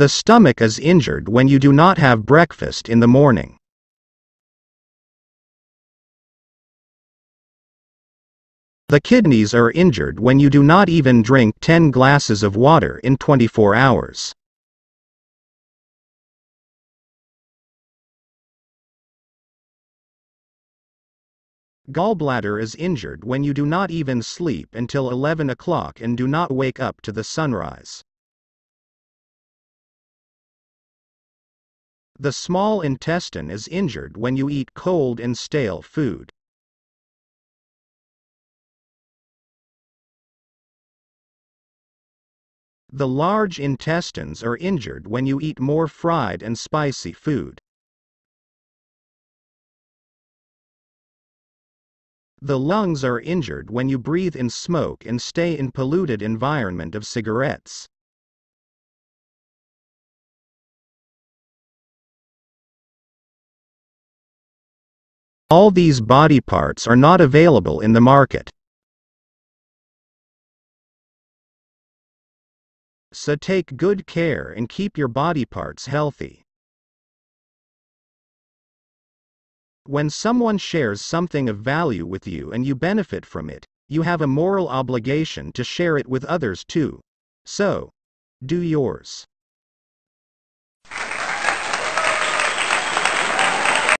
The stomach is injured when you do not have breakfast in the morning. The kidneys are injured when you do not even drink 10 glasses of water in 24 hours. Gallbladder is injured when you do not even sleep until 11 o'clock and do not wake up to the sunrise. The small intestine is injured when you eat cold and stale food. The large intestines are injured when you eat more fried and spicy food. The lungs are injured when you breathe in smoke and stay in polluted environment of cigarettes. All these body parts are not available in the market. So take good care and keep your body parts healthy. When someone shares something of value with you and you benefit from it, you have a moral obligation to share it with others too. So, do yours.